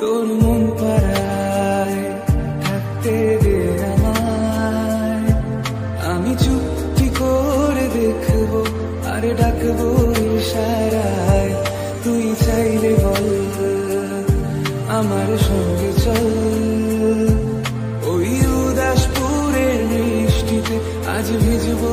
তোর মন পাড়ায় থাকতে দে আমায়। আমি চুপটি করে দেখব আর ডাকবো ইশারায়। তুই চাইলে বল, আমার সঙ্গে চল। ওই উদাসপুরের বৃষ্টিতে আজ ভিজবো